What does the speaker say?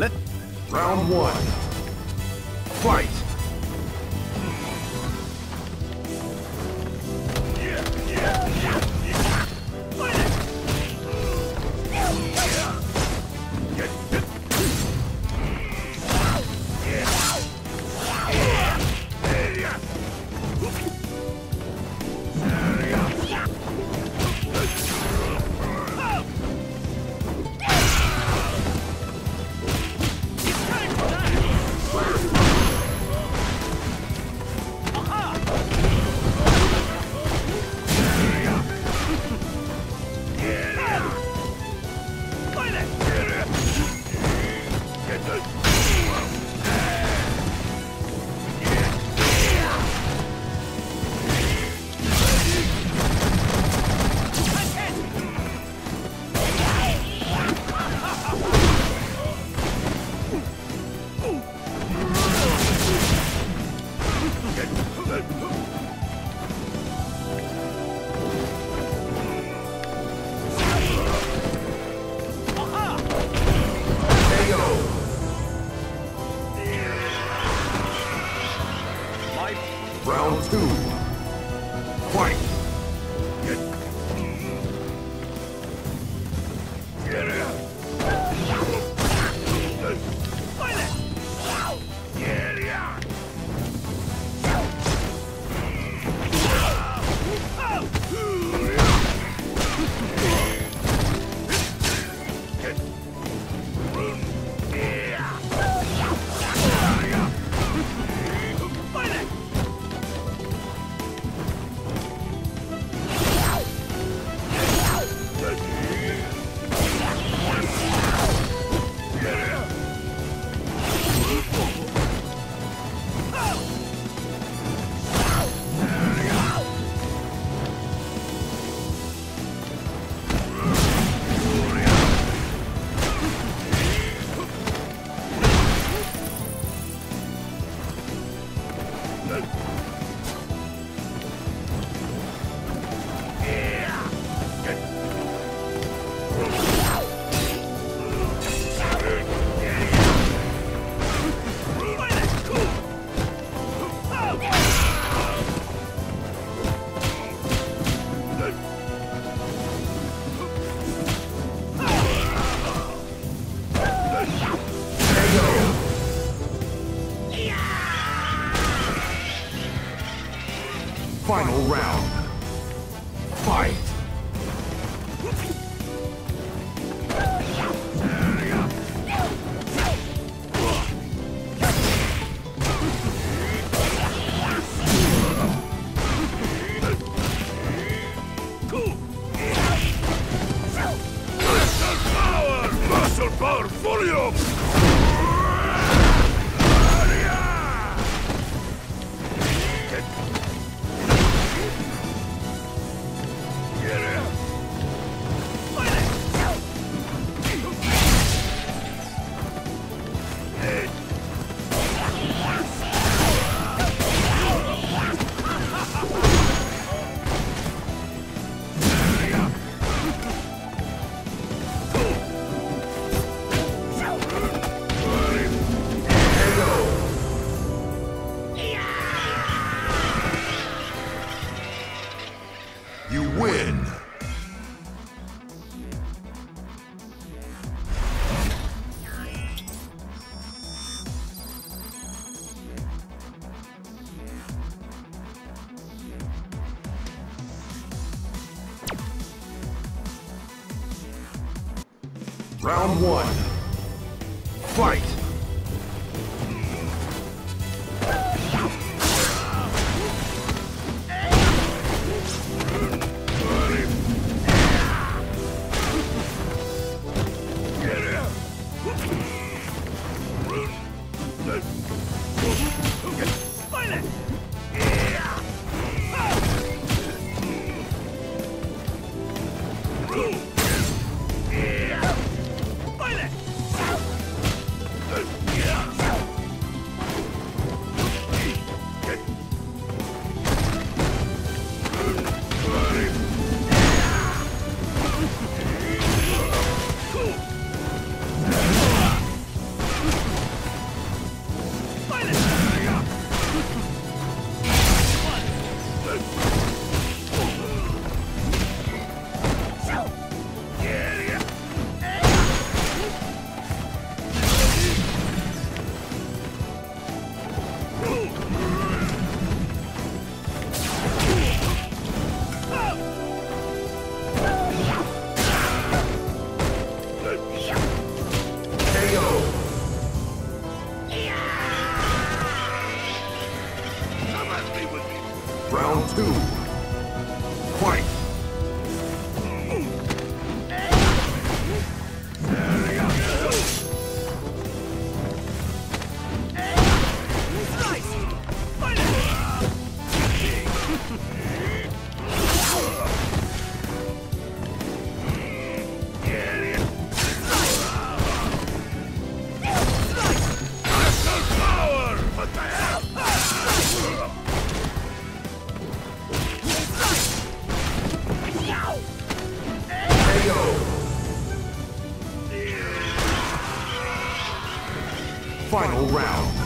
Let Round one. Fight! Wait! Fight! Final round. Fight! Round one. Fight! Final round.